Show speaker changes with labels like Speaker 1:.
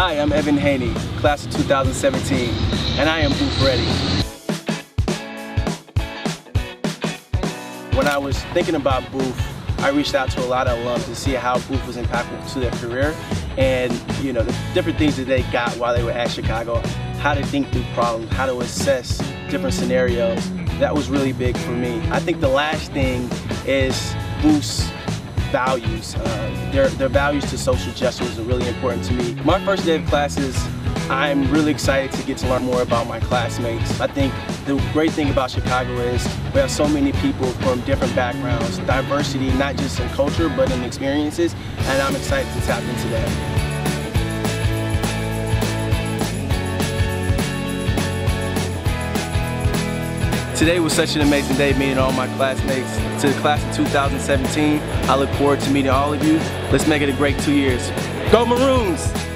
Speaker 1: Hi, I'm Evan Haney, class of 2017, and I am Booth ready. When I was thinking about Booth, I reached out to a lot of alums to see how Booth was impactful to their career and you know the different things that they got while they were at Chicago, how to think through problems, how to assess different scenarios. That was really big for me. I think the last thing is Booth's values. Uh, their, their values to social justice are really important to me. My first day of classes, I'm really excited to get to learn more about my classmates. I think the great thing about Chicago is we have so many people from different backgrounds, diversity not just in culture but in experiences, and I'm excited to tap into that. Today was such an amazing day meeting all my classmates. To the class of 2017, I look forward to meeting all of you. Let's make it a great two years. Go Maroons!